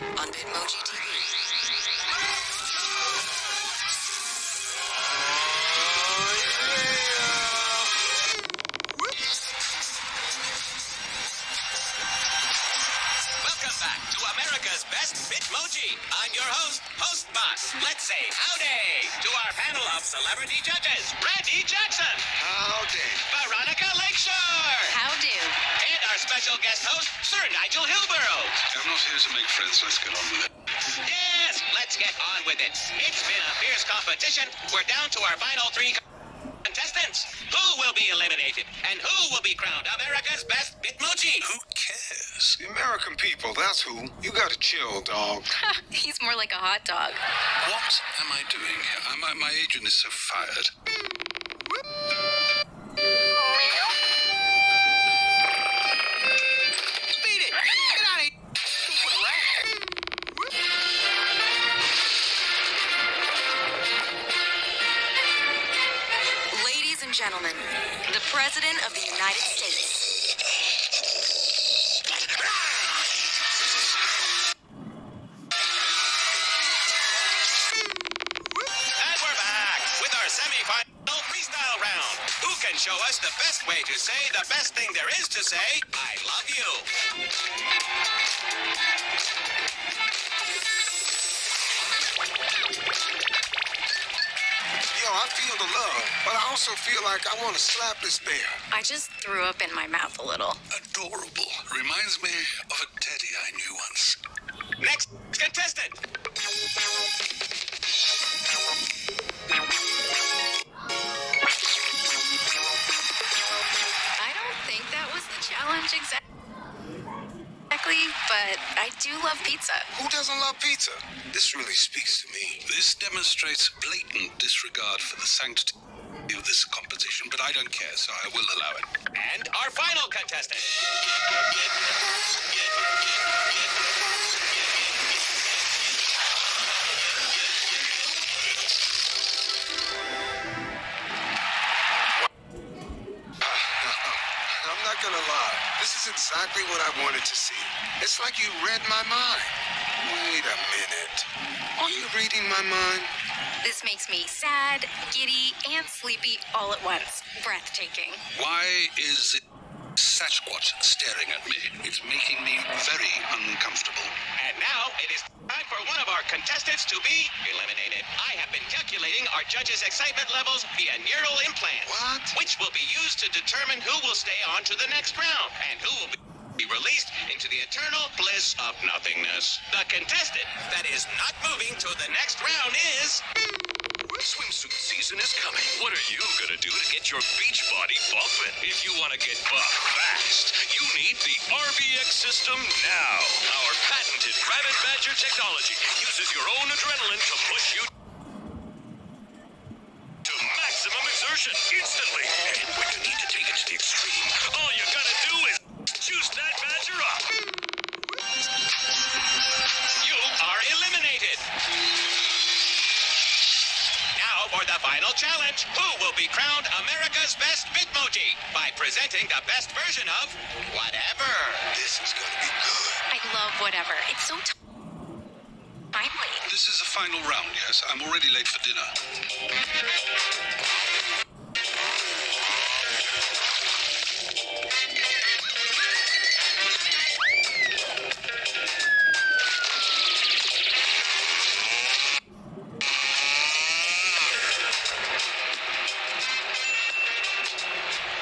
on Bitmoji TV. Welcome back to America's Best Bitmoji. I'm your host, Host Boss. Let's say howdy to our panel of celebrity judges. Randy Jackson, special guest host, Sir Nigel Hilborough. I'm not here to make friends. Let's get on with it. Yes, let's get on with it. It's been a fierce competition. We're down to our final three contestants. Who will be eliminated? And who will be crowned America's Best Bitmoji? Who cares? The American people, that's who. You gotta chill, dog. He's more like a hot dog. What am I doing here? My, my agent is so fired. Gentlemen, the President of the United States. And we're back with our semi-final freestyle round. Who can show us the best way to say the best thing there is to say, I love you? I feel the love, but I also feel like I want to slap this bear. I just threw up in my mouth a little. Adorable. Reminds me of a teddy I knew once. Next contestant. But I do love pizza. Who doesn't love pizza? This really speaks to me. This demonstrates blatant disregard for the sanctity of this competition, but I don't care, so I will allow it. And our final contestant. Exactly what I wanted to see. It's like you read my mind. Wait a minute. Are you reading my mind? This makes me sad, giddy, and sleepy all at once. Breathtaking. Why is it Sasquatch staring at me? It's making me very uncomfortable. And now it is time for one of our contestants to be eliminated. I have been calculating our judges' excitement levels via neural implants, What? which will be used to determine who will stay on to the next round and who will be released into the eternal bliss of nothingness. The contestant that is not moving to the next round is. Swimsuit season is coming. What are you gonna do to get your beach body bumping? If you want to get buff fast, you need the RBX system now. Our patented Badger technology uses your own adrenaline to push you to maximum exertion instantly. And when you need to take it to the extreme, all you gotta do is juice that badger up. You are eliminated. Now for the final challenge. Who will be crowned America's Best Bitmoji by presenting the best version of whatever? This is gonna be good. I love whatever. It's so t- timely. This is the final round, yes? I'm already late for dinner.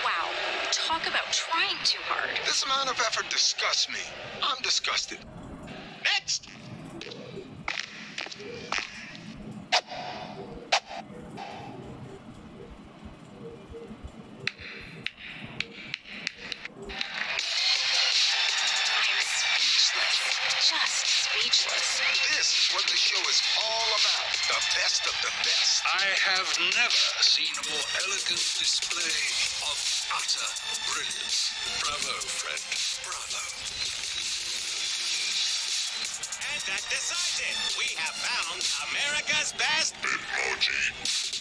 Wow. Talk about trying too hard. This amount of effort disgusts me. I'm disgusted. Next. This what the show is all about. The best of the best. I have never seen a more elegant display of utter brilliance. Bravo, friend. Bravo. And that decides it. We have found America's Best Bitmoji.